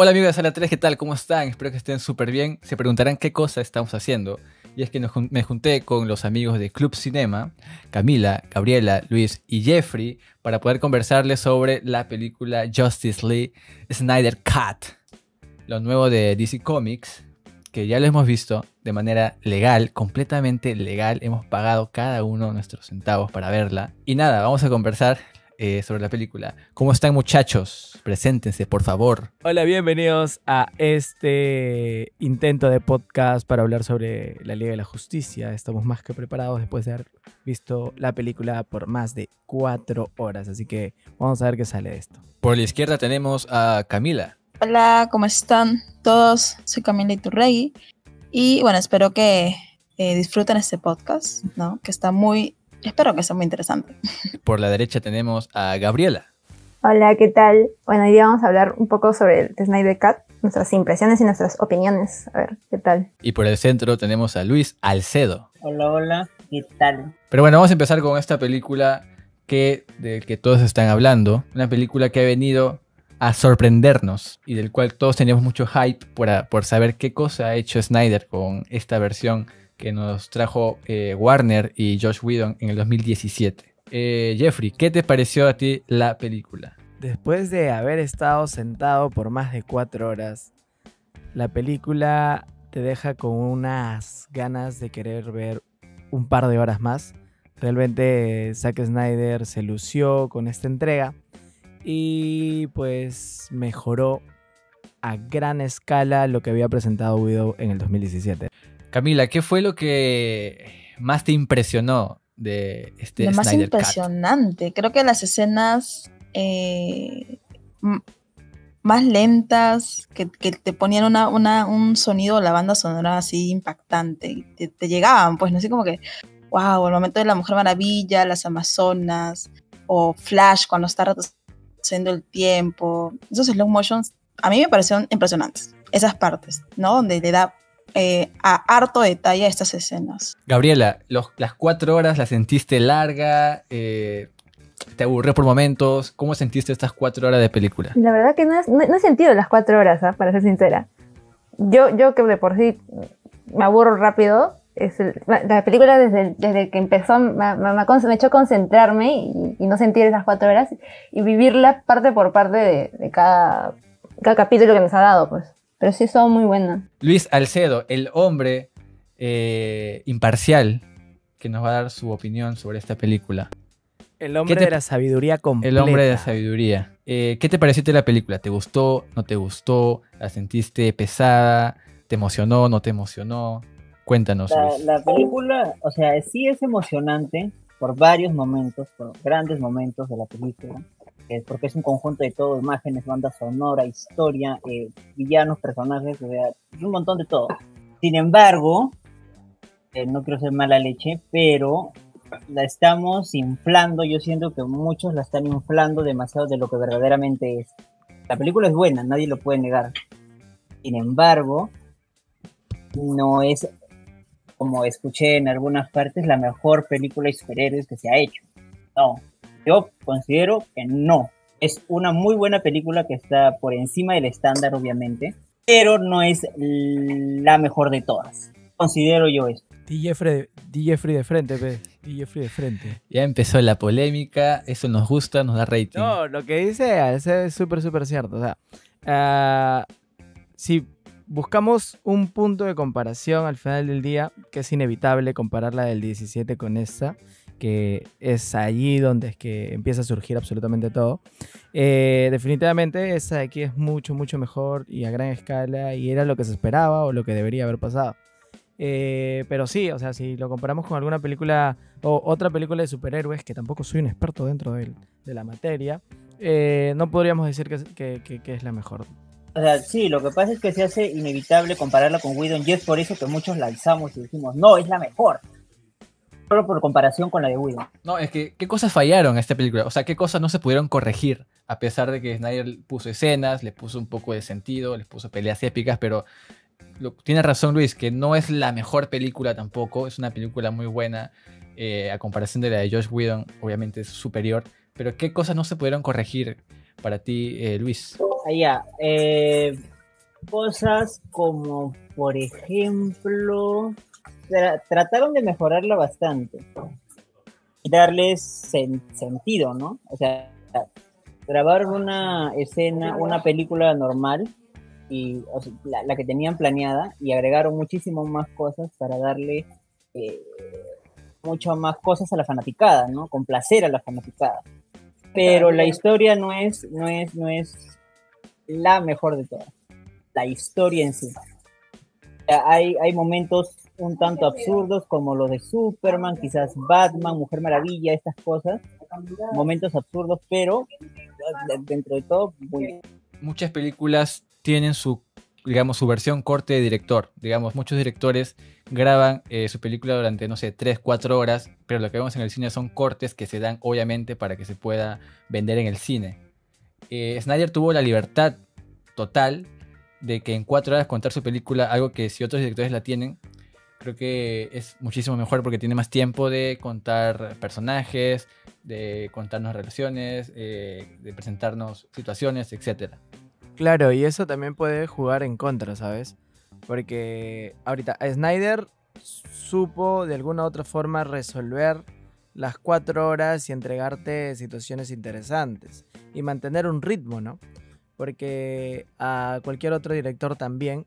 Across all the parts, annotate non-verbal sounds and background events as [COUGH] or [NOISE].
Hola amigos de Sala 3, ¿qué tal? ¿Cómo están? Espero que estén súper bien. Se preguntarán qué cosa estamos haciendo. Y es que me junté con los amigos de Club Cinema, Camila, Gabriela, Luis y Jeffrey, para poder conversarles sobre la película Justice League Snyder Cut, lo nuevo de DC Comics, que ya lo hemos visto de manera legal, completamente legal. Hemos pagado cada uno nuestros centavos para verla. Y nada, vamos a conversar eh, sobre la película. ¿Cómo están muchachos? Preséntense, por favor. Hola, bienvenidos a este intento de podcast para hablar sobre la Liga de la Justicia. Estamos más que preparados después de haber visto la película por más de cuatro horas, así que vamos a ver qué sale de esto. Por la izquierda tenemos a Camila. Hola, ¿cómo están todos? Soy Camila Iturregui y bueno, espero que eh, disfruten este podcast, ¿no? Que está muy Espero que sea muy interesante. Por la derecha tenemos a Gabriela. Hola, ¿qué tal? Bueno, hoy día vamos a hablar un poco sobre el Snyder Cut, nuestras impresiones y nuestras opiniones. A ver, ¿qué tal? Y por el centro tenemos a Luis Alcedo. Hola, hola, ¿qué tal? Pero bueno, vamos a empezar con esta película que, de que todos están hablando. Una película que ha venido a sorprendernos y del cual todos teníamos mucho hype por, por saber qué cosa ha hecho Snyder con esta versión que nos trajo eh, Warner y Josh Whedon en el 2017. Eh, Jeffrey, ¿qué te pareció a ti la película? Después de haber estado sentado por más de cuatro horas, la película te deja con unas ganas de querer ver un par de horas más. Realmente Zack Snyder se lució con esta entrega y pues mejoró a gran escala lo que había presentado Widow en el 2017. Camila, ¿qué fue lo que más te impresionó de este Lo más impresionante, creo que las escenas eh, más lentas, que, te ponían una, un sonido, la banda sonora así impactante, te, te, llegaban, pues, no sé, como que, wow, el momento de la Mujer Maravilla, las Amazonas, o Flash cuando está retrocediendo el tiempo, esos slow motions, a mí me parecieron impresionantes, esas partes, ¿no? Donde le da eh, a harto detalle estas escenas. Gabriela, las cuatro horas las sentiste larga, eh, te aburrió por momentos. ¿Cómo sentiste estas cuatro horas de película? La verdad que no, he sentido las cuatro horas, ¿ah? para ser sincera. Yo, yo que de por sí me aburro rápido, es la película desde, desde que empezó me, me, me, echó concentrarme y, no sentir esas cuatro horas y vivirla parte por parte de, de cada, cada capítulo que nos ha dado, pues. Pero sí son muy buenas. Luis Alcedo, el hombre eh, imparcial que nos va a dar su opinión sobre esta película. El hombre de la sabiduría completa. El hombre de la sabiduría. Eh, ¿Qué te pareció la película? ¿Te gustó? ¿No te gustó? ¿La sentiste pesada? ¿Te emocionó? ¿No te emocionó? Cuéntanos. La, la película, o sea, sí es emocionante por varios momentos, por grandes momentos de la película porque es un conjunto de todo, imágenes, banda sonora, historia, eh, villanos, personajes, o sea, un montón de todo. Sin embargo, eh, no quiero ser mala leche, pero la estamos inflando, yo siento que muchos la están inflando demasiado de lo que verdaderamente es. La película es buena, nadie lo puede negar. Sin embargo, no es, como escuché en algunas partes, la mejor película de superhéroes que se ha hecho. No, yo considero que no. Es una muy buena película que está por encima del estándar, obviamente, pero no es la mejor de todas. Considero yo eso. DJ Jeffrey de frente, ve. Jeffrey de frente. Ya empezó la polémica, eso nos gusta, nos da rating. No, lo que dice es súper, súper cierto. O sea, ah, si buscamos un punto de comparación al final del día, que es inevitable comparar la del 17 con esta, que es allí donde es que empieza a surgir absolutamente todo. Eh, definitivamente esa de aquí es mucho, mucho mejor y a gran escala y era lo que se esperaba o lo que debería haber pasado. Eh, pero sí, o sea, si lo comparamos con alguna película o otra película de superhéroes, que tampoco soy un experto dentro de, la materia, eh, no podríamos decir que, es la mejor. O sea, sí, lo que pasa es que se hace inevitable compararla con Widow y es por eso que muchos la alzamos y decimos, no, es la mejor solo por comparación con la de Widow. No, es que, ¿qué cosas fallaron en esta película? O sea, ¿qué cosas no se pudieron corregir? A pesar de que Snyder puso escenas, le puso un poco de sentido, le puso peleas épicas, pero tiene razón Luis, que no es la mejor película tampoco, es una película muy buena, eh, a comparación de la de Josh Whedon, obviamente es superior, pero ¿qué cosas no se pudieron corregir para ti, eh, Luis? Allá, eh, cosas como, por ejemplo, tra- trataron de mejorarla bastante y darles sen- sentido, ¿no? O sea, grabar una escena, una película normal y o sea, la, la que tenían planeada y agregaron muchísimo más cosas para darle eh, mucho más cosas a la fanaticada, ¿no? Complacer a la fanaticada. Pero la historia no es, no es, no es la mejor de todas. La historia en sí. O sea, Hay, hay momentos un tanto absurdos como los de Superman, quizás Batman, Mujer Maravilla, estas cosas. Momentos absurdos, pero de- dentro de todo, muy bien. muchas películas tienen su, digamos, su versión corte de director. Digamos, muchos directores graban eh, su película durante, no sé, 3, 4 horas, pero lo que vemos en el cine son cortes que se dan, obviamente, para que se pueda vender en el cine. Eh, Snyder tuvo la libertad total de que en 4 horas contar su película, algo que si otros directores la tienen, creo que es muchísimo mejor porque tiene más tiempo de contar personajes, de contarnos relaciones, eh, de presentarnos situaciones, etcétera. Claro, y eso también puede jugar en contra, ¿sabes? Porque ahorita Snyder supo de alguna u otra forma resolver las cuatro horas y entregarte situaciones interesantes y mantener un ritmo, ¿no? Porque a cualquier otro director también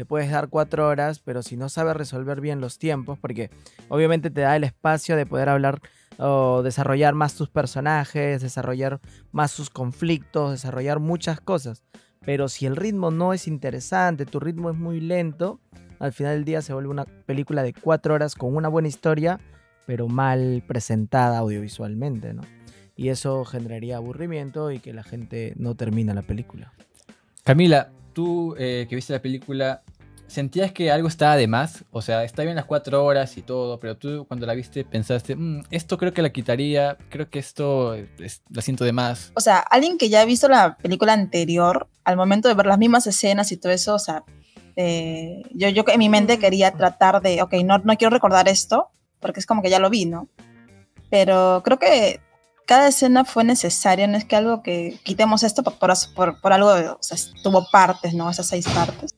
le puedes dar cuatro horas, pero si no sabe resolver bien los tiempos, porque obviamente te da el espacio de poder hablar o desarrollar más tus personajes, desarrollar más sus conflictos, desarrollar muchas cosas. Pero si el ritmo no es interesante, tu ritmo es muy lento, al final del día se vuelve una película de cuatro horas con una buena historia, pero mal presentada audiovisualmente, ¿no? Y eso generaría aburrimiento y que la gente no termina la película. Camila, tú eh, que viste la película, ¿sentías que algo estaba de más? O sea, está bien las cuatro horas y todo, pero tú cuando la viste pensaste, "Mm, esto creo que la quitaría, creo que esto es- la siento de más. O sea, alguien que ya ha visto la película anterior, al momento de ver las mismas escenas y todo eso, o sea, eh, yo, yo en mi mente quería tratar de, ok, no, no quiero recordar esto, porque es como que ya lo vi, ¿no? Pero creo que cada escena fue necesaria, no es que algo que quitemos esto por, por, por- algo, o sea, tuvo partes, ¿no? Esas seis partes.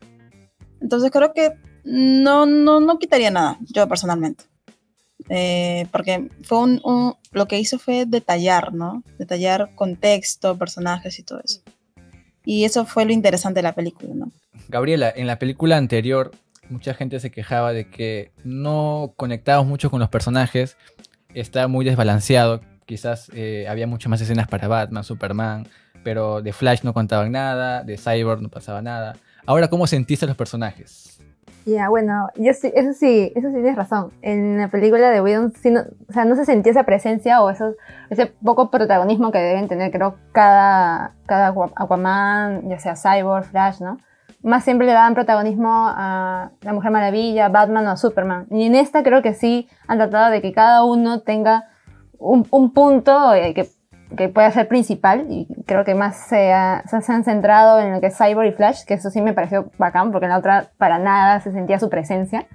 Entonces creo que no, no, no quitaría nada, yo personalmente. Eh, porque fue un, un- lo que hizo fue detallar, ¿no? Detallar contexto, personajes y todo eso. Y eso fue lo interesante de la película, ¿no? Gabriela, en la película anterior, mucha gente se quejaba de que no conectábamos mucho con los personajes, estaba muy desbalanceado, quizás eh, había muchas más escenas para Batman, Superman, pero de Flash no contaban nada, de Cyborg no pasaba nada. Ahora, ¿cómo sentiste a los personajes? Ya, bueno, yo sí, eso sí, eso sí tienes razón. En la película de Whedon, sí no, o sea, no se sentía esa presencia o ese poco protagonismo que deben tener, creo, cada, cada Aqua- Aquaman, ya sea Cyborg, Flash, ¿no? Más siempre le daban protagonismo a la Mujer Maravilla, Batman o a Superman. Y en esta creo que sí han tratado de que cada uno tenga un, un punto eh, que, que pueda ser principal y creo que más se, ha- se han centrado en lo que es Cyborg y Flash, que eso sí me pareció bacán porque en la otra para nada se sentía su presencia.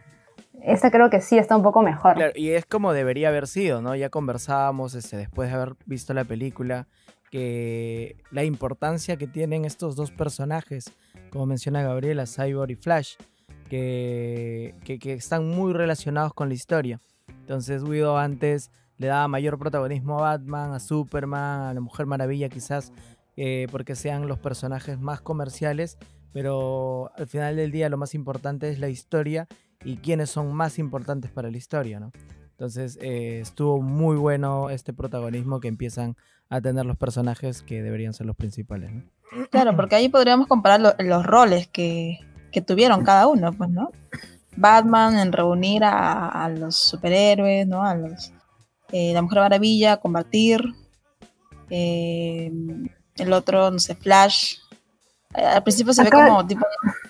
Esta creo que sí está un poco mejor. Claro, y es como debería haber sido, ¿no? Ya conversábamos este, después de haber visto la película que la importancia que tienen estos dos personajes, como menciona Gabriela, Cyborg y Flash, que, que, que están muy relacionados con la historia. Entonces Guido antes le daba mayor protagonismo a Batman, a Superman, a la Mujer Maravilla quizás, eh, porque sean los personajes más comerciales, pero al final del día lo más importante es la historia y quiénes son más importantes para la historia, ¿no? Entonces eh, estuvo muy bueno este protagonismo que empiezan a tener los personajes que deberían ser los principales, ¿no? Claro, porque ahí podríamos comparar lo- los roles que, que tuvieron cada uno, pues, ¿no? Batman en reunir a, a los superhéroes, ¿no? A los eh, la Mujer Maravilla, combatir. eh, el otro, no sé, Flash. Eh, Al principio se Acá- ve como tipo,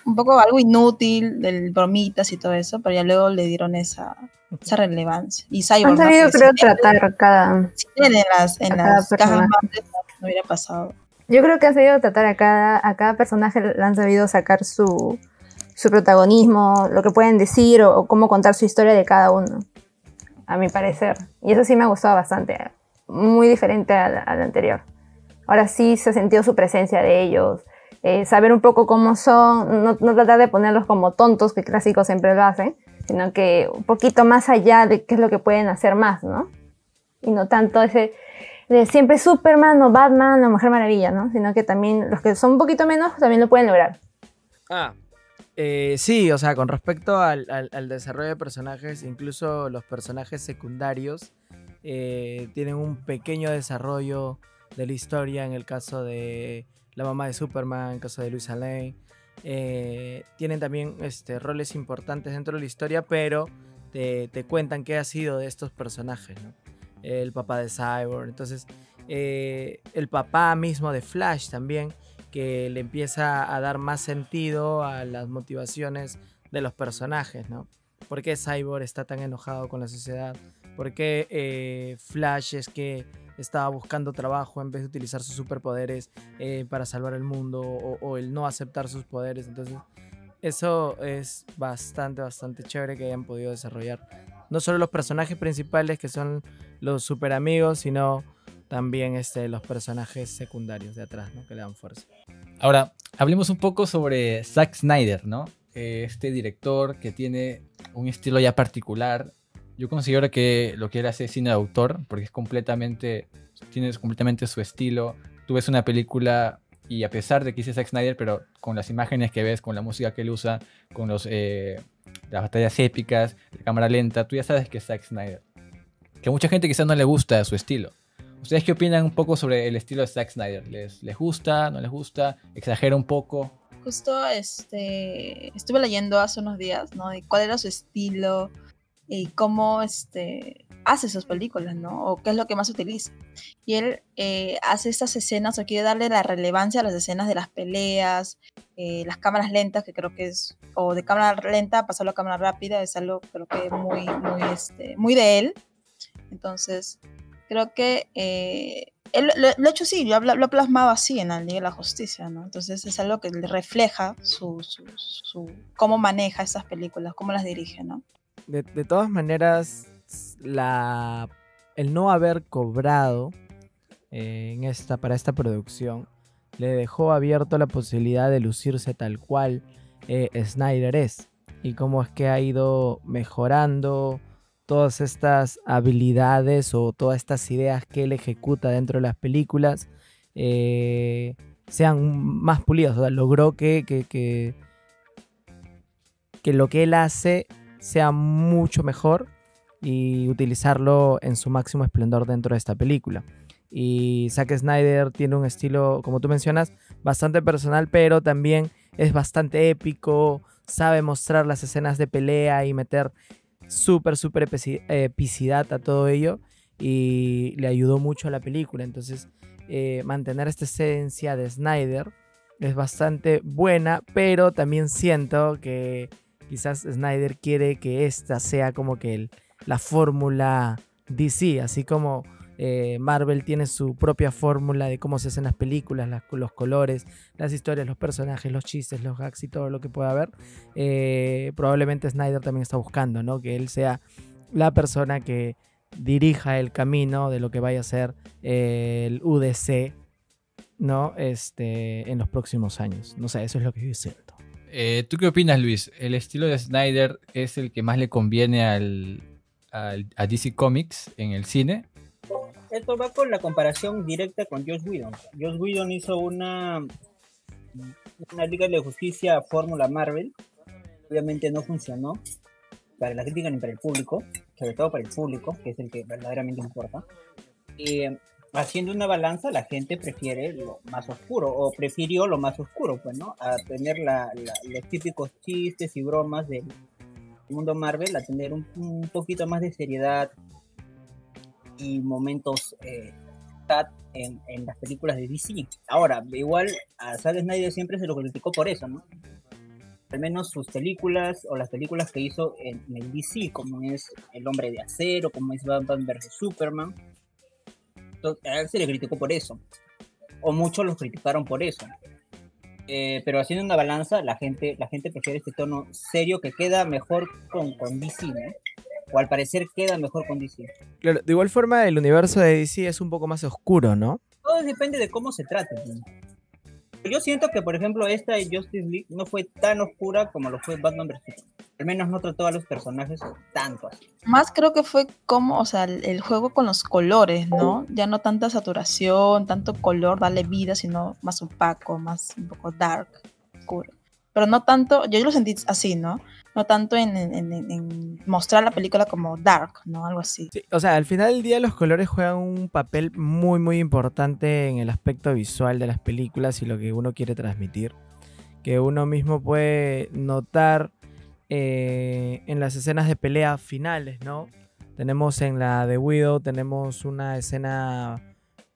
un poco algo inútil, del bromitas y todo eso, pero ya luego le dieron esa, esa relevancia. Y Cyborg, Han ¿no? creo, si tratar cada... si él en las, en las cajas madres no hubiera pasado. Yo creo que han sabido tratar a cada, a cada personaje, le han sabido sacar su, su protagonismo, lo que pueden decir o, o cómo contar su historia de cada uno, a mi parecer. Y eso sí me ha gustado bastante, muy diferente al, al anterior. Ahora sí se ha sentido su presencia de ellos, eh, saber un poco cómo son, no, no tratar de ponerlos como tontos, que clásicos siempre lo hacen, sino que un poquito más allá de qué es lo que pueden hacer más, ¿no? Y no tanto ese de siempre Superman o Batman o Mujer Maravilla, ¿no? Sino que también los que son un poquito menos también lo pueden lograr. Ah, eh, sí, o sea, con respecto al, desarrollo de personajes, incluso los personajes secundarios eh, tienen un pequeño desarrollo de la historia en el caso de la mamá de Superman, en el caso de Luisa Lane. Eh, tienen también este, roles importantes dentro de la historia, pero te, te cuentan qué ha sido de estos personajes, ¿no? El papá de Cyborg, entonces eh, el papá mismo de Flash también, que le empieza a dar más sentido a las motivaciones de los personajes, ¿no? ¿Por qué Cyborg está tan enojado con la sociedad? ¿Por qué eh, Flash es que estaba buscando trabajo en vez de utilizar sus superpoderes eh, para salvar el mundo o, o el no aceptar sus poderes? Entonces, eso es bastante, bastante chévere que hayan podido desarrollar. No solo los personajes principales que son los super amigos, sino también este, los personajes secundarios de atrás, ¿no? Que le dan fuerza. Ahora, hablemos un poco sobre Zack Snyder, ¿no? Este director que tiene un estilo ya particular. Yo considero que lo que él hace es cine de autor, porque es completamente, tiene completamente su estilo. Tú ves una película y a pesar de que dice Zack Snyder, pero con las imágenes que ves, con la música que él usa, con los, eh, las batallas épicas, la cámara lenta, tú ya sabes que es Zack Snyder. Que a mucha gente quizás no le gusta su estilo. ¿Ustedes qué opinan un poco sobre el estilo de Zack Snyder? ¿Les, les gusta? ¿No les gusta? ¿Exagera un poco? Justo este estuve leyendo hace unos días, ¿no? De cuál era su estilo y cómo este hace sus películas, ¿no? O qué es lo que más utiliza. Y él eh, hace estas escenas o quiere darle la relevancia a las escenas de las peleas, eh, las cámaras lentas, que creo que es, o de cámara lenta pasarlo a cámara rápida, es algo creo que muy, muy, este, muy de él. Entonces, creo que eh, lo, lo hecho así, lo lo ha plasmado así en la Liga de la Justicia, ¿no? Entonces es algo que le refleja su, cómo maneja esas películas, cómo las dirige, ¿no? De, todas maneras, el no haber cobrado eh, en esta, para esta producción le dejó abierto la posibilidad de lucirse tal cual eh, Snyder es y cómo es que ha ido mejorando todas estas habilidades o todas estas ideas que él ejecuta dentro de las películas eh, sean más pulidas. O sea, logró que, que, que, que lo que él hace sea mucho mejor y utilizarlo en su máximo esplendor dentro de esta película. Y Zack Snyder tiene un estilo, como tú mencionas, bastante personal, pero también es bastante épico, sabe mostrar las escenas de pelea y meter súper, súper epici- epicidad a todo ello y le ayudó mucho a la película. Entonces, eh, mantener esta esencia de Snyder es bastante buena, pero también siento que quizás Snyder quiere que esta sea como que el- la fórmula DC, así como eh, Marvel tiene su propia fórmula de cómo se hacen las películas, las- los colores, las historias, los personajes, los chistes, los gags y todo lo que pueda haber. eh, probablemente Snyder también está buscando, ¿no? Que él sea la persona que dirija el camino de lo que vaya a ser eh, el UDC, ¿no? Este, en los próximos años. No sé, eso es lo que yo siento. ¿Tú qué opinas, Luis? ¿El estilo de Snyder es el que más le conviene al, al- a DC Comics en el cine? Esto va con la comparación directa con Josh Whedon. Josh Whedon hizo una, una Liga de Justicia Fórmula Marvel. Obviamente no funcionó para la crítica ni para el público, sobre todo para el público, que es el que verdaderamente importa. Y eh, haciendo una balanza, la gente prefiere lo más oscuro, o prefirió lo más oscuro, pues, ¿no? A tener la- los típicos chistes y bromas del mundo Marvel, a tener un, un poquito más de seriedad y momentos eh, en, en las películas de DC. Ahora, igual a Zack Snyder siempre se lo criticó por eso, ¿no? Al menos sus películas o las películas que hizo en, en el DC, como es El Hombre de Acero, como es Batman vs. Superman, to- a él se le criticó por eso. O muchos los criticaron por eso. Eh, pero haciendo una balanza, la gente, la gente prefiere este tono serio que queda mejor con, con DC, ¿no? O al parecer queda mejor con DC. Claro, de igual forma, el universo de DC es un poco más oscuro, ¿no? Todo depende de cómo se trate. ¿no? Yo siento que, por ejemplo, esta de Justice League no fue tan oscura como lo fue Batman vs. Al menos no trató a los personajes tanto así. Más creo que fue como, o sea, el, el juego con los colores, ¿no? Ya no tanta saturación, tanto color, darle vida, sino más opaco, más un poco dark, oscuro. Pero no tanto, yo lo sentí así, ¿no? No tanto en, mostrar la película como dark, ¿no? Algo así. Sí, o sea, al final del día los colores juegan un papel muy muy importante en el aspecto visual de las películas y lo que uno quiere transmitir. Que uno mismo puede notar eh, en las escenas de pelea finales, ¿no? Tenemos en la de Widow, tenemos una escena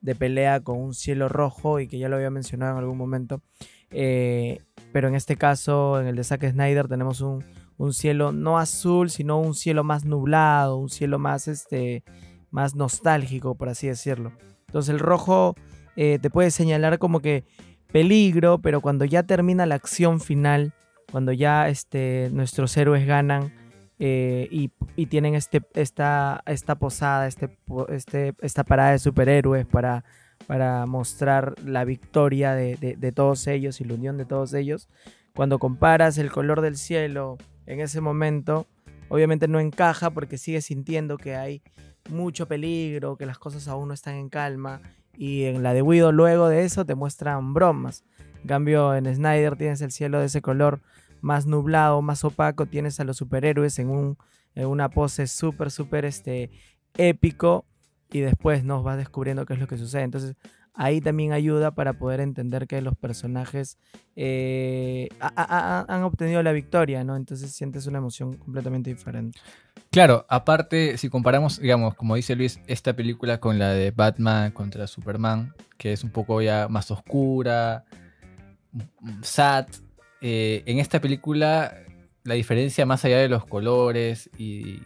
de pelea con un cielo rojo y que ya lo había mencionado en algún momento. Eh, pero en este caso, en el de Zack Snyder, tenemos un, un cielo no azul, sino un cielo más nublado, un cielo más, este, más nostálgico, por así decirlo. Entonces el rojo eh, te puede señalar como que peligro, pero cuando ya termina la acción final, cuando ya este, nuestros héroes ganan eh, y, y tienen este, esta, esta posada, este, este, esta parada de superhéroes para, para mostrar la victoria de, de- de todos ellos y la unión de todos ellos, cuando comparas el color del cielo en ese momento, obviamente no encaja porque sigues sintiendo que hay mucho peligro, que las cosas aún no están en calma. Y en la de Widow luego de eso te muestran bromas. En cambio, en Snyder tienes el cielo de ese color más nublado, más opaco. Tienes a los superhéroes en, un, en una pose súper, súper este, épico. Y después nos vas descubriendo qué es lo que sucede. Entonces, ahí también ayuda para poder entender que los personajes eh, ha- ha- ha- han obtenido la victoria, ¿no? Entonces sientes una emoción completamente diferente. Claro, aparte, si comparamos, digamos, como dice Luis, esta película con la de Batman contra Superman, que es un poco ya más oscura, sad, eh, en esta película la diferencia más allá de los colores y,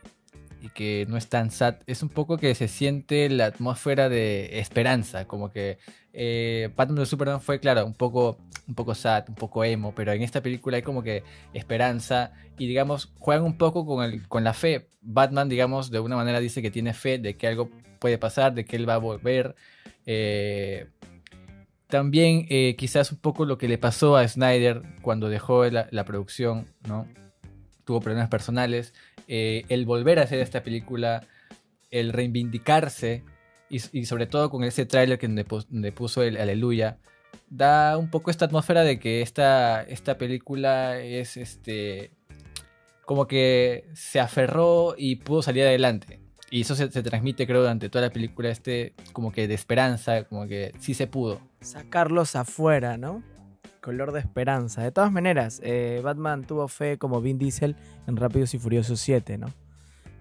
y que no es tan sad, es un poco que se siente la atmósfera de esperanza, como que eh, Batman Superman fue, claro, un poco, un poco sad, un poco emo, pero en esta película hay como que esperanza y digamos juegan un poco con, el, con la fe. Batman, digamos, de alguna manera dice que tiene fe de que algo puede pasar, de que él va a volver. Eh, también eh, quizás un poco lo que le pasó a Snyder cuando dejó la, la producción, ¿no? Tuvo problemas personales. Eh, el volver a hacer esta película, el reivindicarse y, sobre todo con ese tráiler que donde puso el Aleluya, da un poco esta atmósfera de que esta, esta película es este como que se aferró y pudo salir adelante. Y eso se, se transmite, creo, durante toda la película, este como que de esperanza, como que sí se pudo. Sacarlos afuera, ¿no? Color de esperanza. De todas maneras, eh, Batman tuvo fe como Vin Diesel en Rápidos y Furiosos 7, ¿no?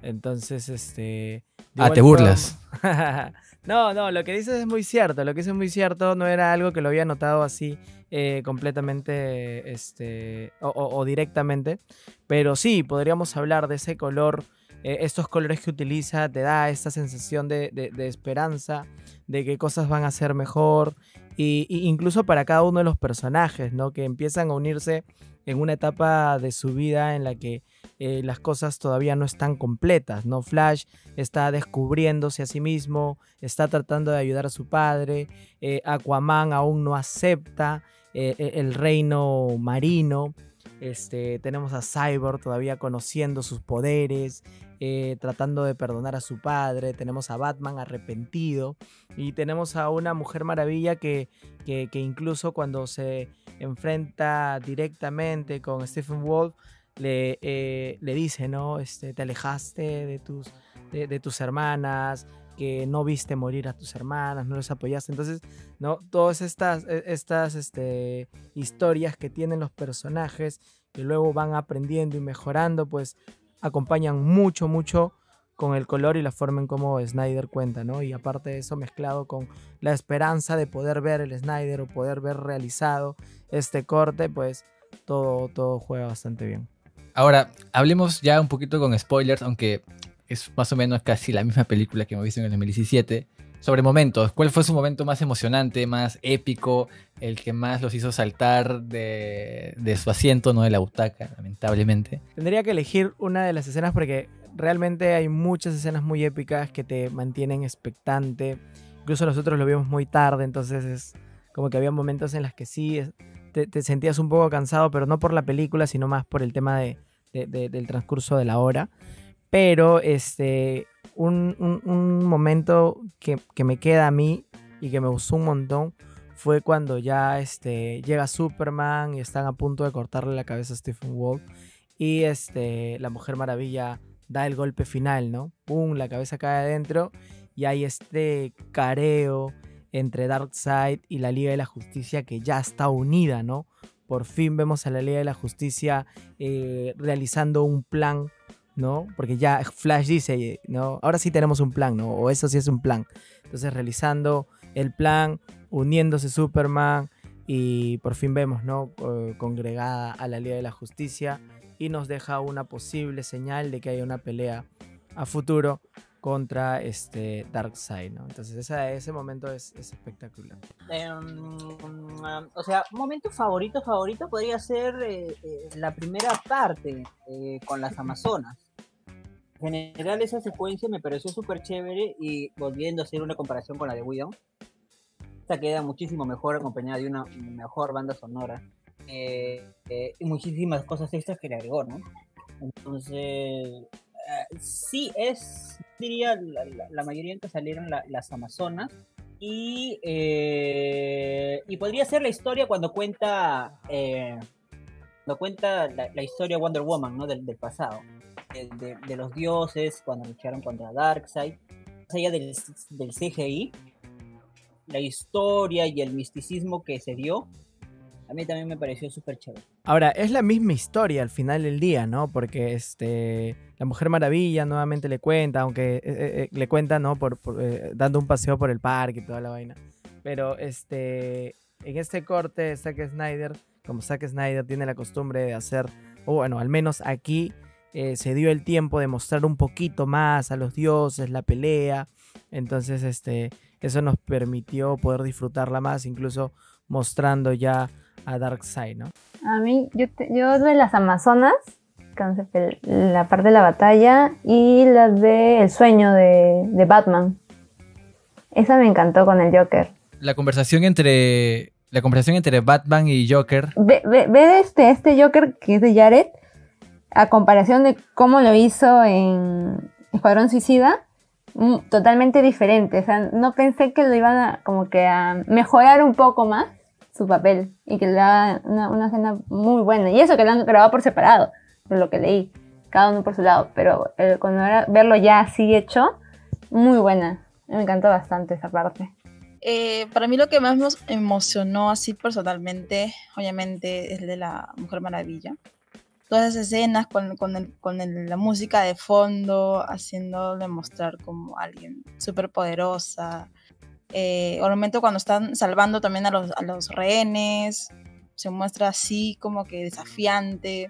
Entonces, este... Ah, te burlas. forma- [LAUGHS] no, no, lo que dices es muy cierto. Lo que dices es muy cierto. No era algo que lo había notado así eh, completamente este, o, o- o directamente. Pero sí, podríamos hablar de ese color. eh, estos colores que utiliza te da esta sensación de, de- de esperanza, de que cosas van a ser mejor. Y, incluso para cada uno de los personajes, ¿no? Que empiezan a unirse en una etapa de su vida en la que eh, las cosas todavía no están completas, ¿no? Flash está descubriéndose a sí mismo, está tratando de ayudar a su padre, eh, Aquaman aún no acepta eh, eh, el reino marino, este, tenemos a Cyborg todavía conociendo sus poderes, eh, tratando de perdonar a su padre, tenemos a Batman arrepentido y tenemos a una Mujer Maravilla que, que, incluso cuando se enfrenta directamente con Stephen Wolf, le, eh, le dice, ¿no? Este, te alejaste de tus, de tus hermanas, que no viste morir a tus hermanas, no les apoyaste. Entonces, ¿no? Todas estas, e- estas este, historias que tienen los personajes, que luego van aprendiendo y mejorando, pues acompañan mucho, mucho con el color y la forma en cómo Snyder cuenta, ¿no? Y aparte de eso, mezclado con la esperanza de poder ver el Snyder o poder ver realizado este corte, pues todo, todo juega bastante bien. Ahora, hablemos ya un poquito con spoilers, aunque es más o menos casi la misma película que hemos visto en el 2017. Sobre momentos, ¿cuál fue su momento más emocionante, más épico, el que más los hizo saltar de, de su asiento, no de la butaca, lamentablemente? Tendría que elegir una de las escenas porque realmente hay muchas escenas muy épicas que te mantienen expectante. Incluso nosotros lo vimos muy tarde, entonces es como que había momentos en los que sí te, sentías un poco cansado, pero no por la película, sino más por el tema de- del transcurso de la hora. Pero este, un, un- momento que, que me queda a mí y que me gustó un montón fue cuando ya este, llega Superman y están a punto de cortarle la cabeza a Stephen Wolf y este, la Mujer Maravilla da el golpe final, ¿no? ¡Pum! La cabeza cae adentro y hay este careo entre Darkseid y la Liga de la Justicia que ya está unida, ¿no? Por fin vemos a la Liga de la Justicia eh, realizando un plan, ¿no? Porque ya Flash dice, ¿no? Ahora sí tenemos un plan, ¿no? O eso sí es un plan. Entonces realizando el plan, uniéndose Superman y por fin vemos, ¿no? Eh, congregada a la Liga de la Justicia y nos deja una posible señal de que hay una pelea a futuro contra este Darkseid, ¿no? Entonces esa- ese momento es, es espectacular. Em, o sea, momento favorito, favorito podría ser eh, eh, la primera parte eh, con las Amazonas. En general esa secuencia me pareció súper chévere y volviendo a hacer una comparación con la de Widow, esta queda muchísimo mejor acompañada de una mejor banda sonora y muchísimas cosas extras que le agregó, ¿no? Entonces, eh, sí es, diría, la, la- la mayoría en que salieron la- las Amazonas. Y, eh, y podría ser la historia cuando cuenta eh, cuando cuenta la, historia Wonder Woman, ¿no? Del, del pasado. De, de- de los dioses, cuando lucharon contra Darkseid. Más allá del, del CGI, la historia y el misticismo que se dio, a mí también me pareció súper chévere. Ahora, es la misma historia al final del día, ¿no? Porque este, la Mujer Maravilla nuevamente le cuenta, aunque eh, eh, eh, le cuenta, ¿no? Por, dando un paseo por el parque y toda la vaina. Pero este, en este corte, Zack Snyder, como Zack Snyder tiene la costumbre de hacer, o bueno, al menos aquí se dio el tiempo de mostrar un poquito más a los dioses, la pelea. Entonces, este, eso nos permitió poder disfrutarla más, incluso mostrando ya a Darkseid, ¿no? A mí, yo, te- yo de las Amazonas, la parte de la batalla y la de El sueño de, de Batman. Esa me encantó con el Joker. La conversación entre. La conversación entre Batman y Joker. Ve, ve- ve este, este Joker que es de Jared, a comparación de cómo lo hizo en Escuadrón Suicida, mm, totalmente diferente. O sea, no pensé que lo iban a como que a mejorar un poco más su papel y que le haga una, una escena muy buena. Y eso que lo han grabado por separado, por lo que leí, cada uno por su lado. Pero eh, cuando era verlo ya así hecho, muy buena. Me encantó bastante esa parte. Eh, para mí lo que más nos emocionó así personalmente, obviamente, es de la Mujer Maravilla. Todas esas escenas con, con, el- con el- la música de fondo, haciéndole mostrar como alguien súper poderosa. Eh, el momento cuando están salvando también a los, a los rehenes, se muestra así como que desafiante,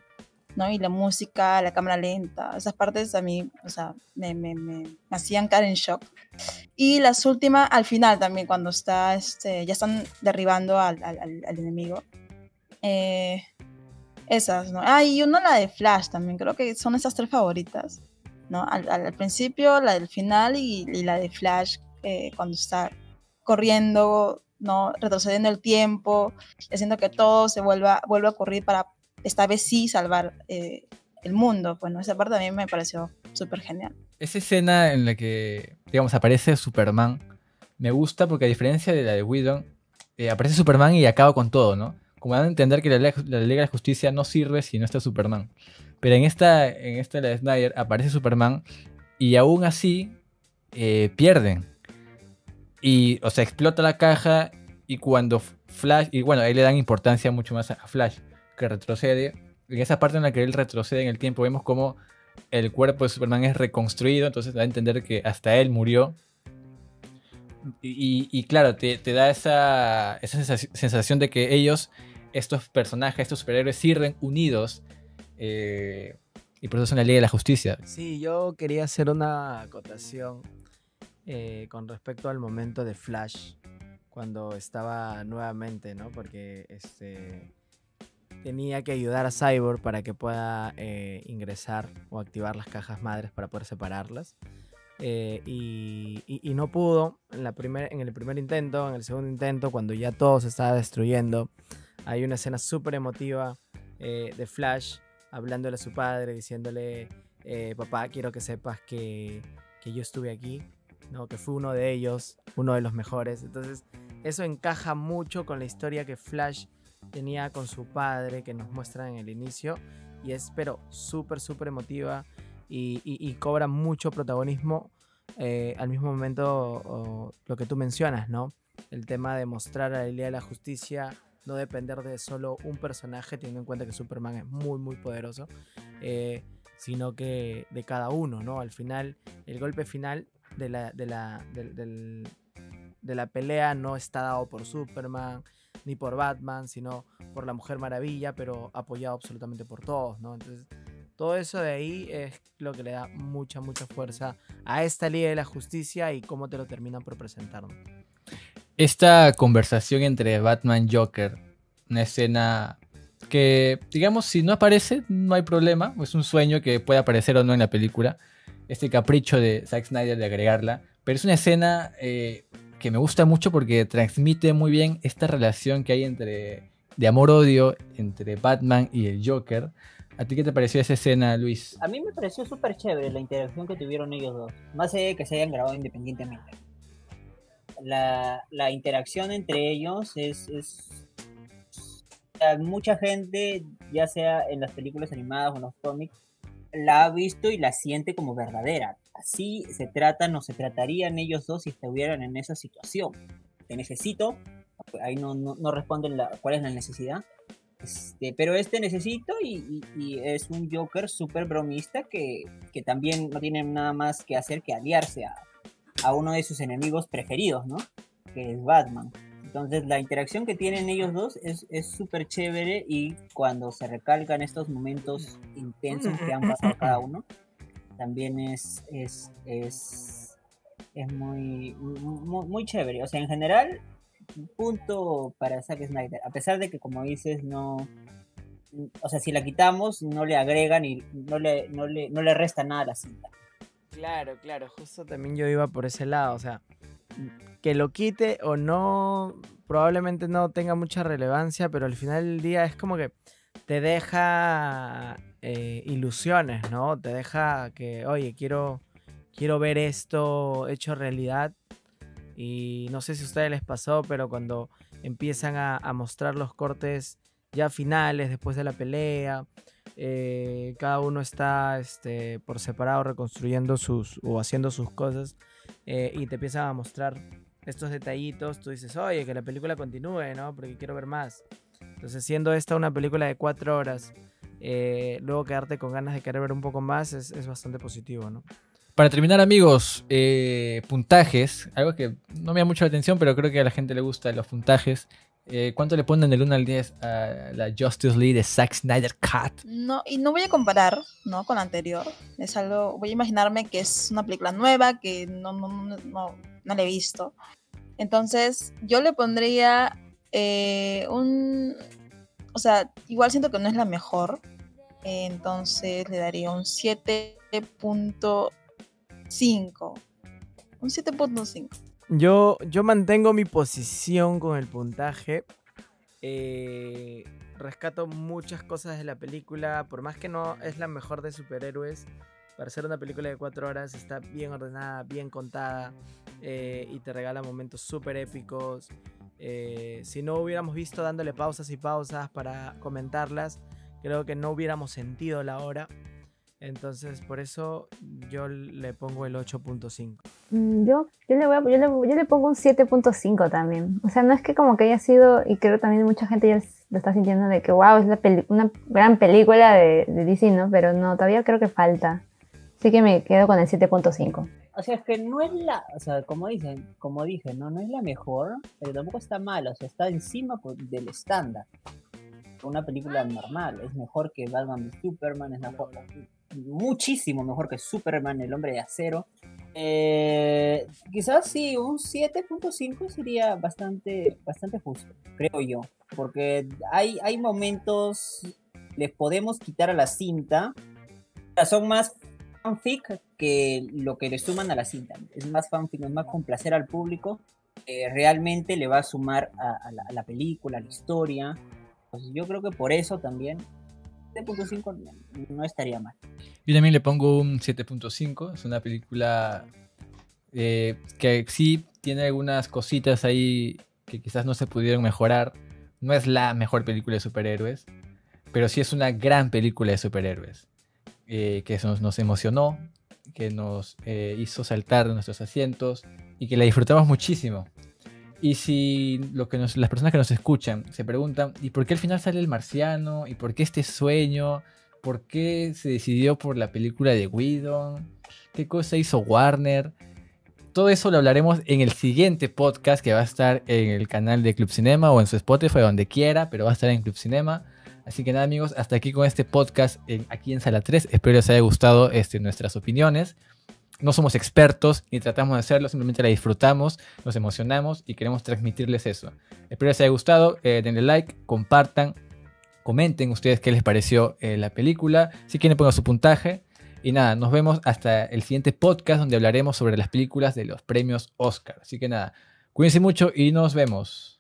¿no? Y la música, la cámara lenta, esas partes a mí, o sea, me, me, me- me hacían caer en shock. Y las últimas, al final también, cuando está, este, ya están derribando al, al- al- al enemigo. Eh, esas, ¿no? Ah, y una la de Flash también, creo que son esas tres favoritas, ¿no? Al, al- al principio, la del final y, y la de Flash eh, cuando está corriendo, ¿no? Retrocediendo el tiempo, haciendo que todo se vuelva, vuelva a ocurrir para esta vez sí salvar eh, el mundo. Bueno, esa parte también me pareció súper genial. Esa escena en la que, digamos, aparece Superman, me gusta porque a diferencia de la de Widow, eh, aparece Superman y acaba con todo, ¿no? Como dan a entender que la, Liga- de Justicia no sirve si no está Superman. Pero en esta, en esta de Snyder, aparece Superman y aún así eh, pierden. Y, o sea, explota la caja y cuando Flash, y bueno, ahí le dan importancia mucho más a Flash, que retrocede. En esa parte en la que él retrocede en el tiempo, vemos como el cuerpo de Superman es reconstruido, entonces da a entender que hasta él murió. Y, y claro, te, te da esa, esa sensaci- sensación de que ellos, estos personajes, estos superhéroes, sirven unidos. eh, y por eso son la Liga de la Justicia. Sí, yo quería hacer una acotación eh, con respecto al momento de Flash, cuando estaba nuevamente, ¿no? Porque este, tenía que ayudar a Cyborg para que pueda eh, ingresar o activar las cajas madres para poder separarlas. eh, y, y- no pudo en, el primer intento, en el segundo intento, cuando ya todo se estaba destruyendo. Hay una escena súper emotiva eh, de Flash hablándole a su padre, diciéndole, papá, quiero que sepas que, que yo estuve aquí, ¿no? que fue uno de ellos, uno de los mejores. Entonces, eso encaja mucho con la historia que Flash tenía con su padre, que nos muestra en el inicio, y es, pero, súper, súper emotiva y, y- y cobra mucho protagonismo. eh, al mismo momento, lo que tú mencionas, ¿no? El tema de mostrar a la Liga de la Justicia, no depender de solo un personaje, teniendo en cuenta que Superman es muy, muy poderoso, eh, sino que de cada uno, ¿no? Al final, el golpe final de la, de la, de la pelea no está dado por Superman ni por Batman, sino por la Mujer Maravilla, pero apoyado absolutamente por todos, ¿no? Entonces, todo eso de ahí es lo que le da mucha, mucha fuerza a esta Liga de la Justicia y cómo te lo terminan por presentar. Esta conversación entre Batman y Joker, una escena que, digamos, si no aparece, no hay problema. Es un sueño que puede aparecer o no en la película. Este capricho de Zack Snyder de agregarla. Pero es una escena eh, que me gusta mucho porque transmite muy bien esta relación que hay entre de amor-odio entre Batman y el Joker. ¿A ti qué te pareció esa escena, Luis? A mí me pareció súper chévere la interacción que tuvieron ellos dos. Más allá de que se hayan grabado independientemente. La, la interacción entre ellos es, es- mucha gente, ya sea en las películas animadas o en los cómics, la ha visto y la siente como verdadera. Así se tratan o se tratarían ellos dos si estuvieran en esa situación. Te necesito, ahí no, no, responden la, cuál es la necesidad. Este, pero este necesito y es un Joker súper bromista que, que también no tiene nada más que hacer que aliarse a, a uno de sus enemigos preferidos, ¿no? Que es Batman. Entonces la interacción que tienen ellos dos es es súper chévere y cuando se recalcan estos momentos intensos que han pasado cada [LAUGHS] uno, también es, es, es, es muy, muy, muy chévere. O sea, en general, un punto para Zack Snyder. A pesar de que, como dices, no. O sea, si la quitamos, no le agregan y no le, no le, no le resta nada a la cinta. Claro, claro, justo también yo iba por ese lado, o sea, que lo quite o no, probablemente no tenga mucha relevancia, pero al final del día es como que te deja eh, ilusiones, ¿no? Te deja que, oye, quiero, quiero ver esto hecho realidad. Y no sé si a ustedes les pasó, pero cuando empiezan a, a mostrar los cortes ya finales, después de la pelea, eh, cada uno está este, por separado reconstruyendo sus o haciendo sus cosas eh, y te empiezan a mostrar estos detallitos, tú dices, oye, que la película continúe, ¿no? Porque quiero ver más. Entonces, siendo esta una película de cuatro horas, eh, luego quedarte con ganas de querer ver un poco más es, es bastante positivo, ¿no? Para terminar, amigos, puntajes. Algo que no me da mucho la atención, pero creo que a la gente le gusta los puntajes. Eh, ¿Cuánto le ponen del 1 al 10 a la Justice League de Zack Snyder Cut? No, y no voy a comparar, ¿no? Con la anterior. Es algo, voy a imaginarme que es una película nueva que no, no, no, no, no la he visto. Entonces, yo le pondría eh, un, o sea, igual siento que no es la mejor. eh, entonces le daría un 7.5. Un 7.5. Yo, yo mantengo mi posición con el puntaje. Eh, rescato muchas cosas de la película. Por más que no es la mejor de superhéroes, para ser una película de cuatro horas está bien ordenada, bien contada eh, y te regala momentos súper épicos. Eh, si no hubiéramos visto dándole pausas y pausas para comentarlas, creo que no hubiéramos sentido la hora. Entonces, por eso yo le pongo el 8.5. Mm, Yo, yo, le voy a- yo, le, yo le pongo un 7.5 también. O sea, no es que como que haya sido, y creo también mucha gente ya lo está sintiendo de que, wow, es la peli- una gran película de, de DC, ¿no? Pero no, todavía creo que falta. Así que me quedo con el 7.5. O sea, es que no es la, o sea, como dicen, como dije, no, no es la mejor, pero tampoco está mala, o sea, está encima pues, del estándar. Una película normal, es mejor que Batman v Superman, es mejor, muchísimo mejor que Superman, el hombre de acero. Eh, quizás sí, un 7.5 sería bastante, bastante justo, creo yo, porque hay, hay momentos, les podemos quitar a la cinta, son más fanfic que lo que le suman a la cinta. Es más fanfic, es más complacer al público. realmente le va a sumar a, la, a la película, a la historia. Yo creo que por eso también 7.5 no, estaría mal. Yo también le pongo un 7.5. Es una película eh, que sí tiene algunas cositas ahí que quizás no se pudieron mejorar. No es la mejor película de superhéroes, pero sí es una gran película de superhéroes. eh, que nos, nos emocionó, que nos eh, hizo saltar de nuestros asientos y que la disfrutamos muchísimo. Y si las personas que nos escuchan se preguntan, ¿y por qué al final sale el marciano? ¿Y por qué este sueño? ¿Por qué se decidió por la película de Whedon? ¿Qué cosa hizo Warner? Todo eso lo hablaremos en el siguiente podcast que va a estar en el canal de Club Cinema o en su Spotify, donde quiera, pero va a estar en Club Cinema. Así que nada amigos, hasta aquí con este podcast aquí en Sala 3. Espero les haya gustado este, nuestras opiniones. No somos expertos ni tratamos de hacerlo, simplemente la disfrutamos, nos emocionamos y queremos transmitirles eso. Espero les haya gustado, eh, denle like, compartan, comenten ustedes qué les pareció eh, la película, si quieren pongan su puntaje. Y nada, nos vemos hasta el siguiente podcast donde hablaremos sobre las películas de los premios Oscar. Así que nada, cuídense mucho y nos vemos.